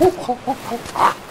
Uh, uh, uh, uh, uh.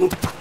Ooh.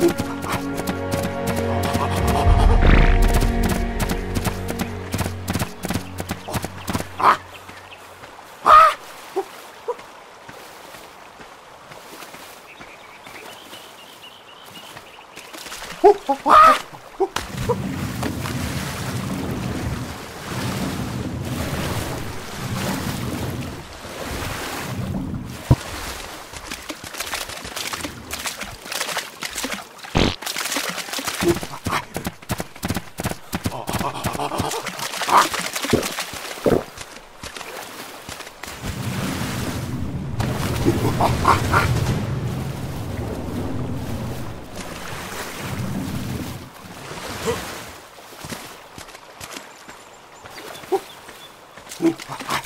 Oh! Ha ha ha!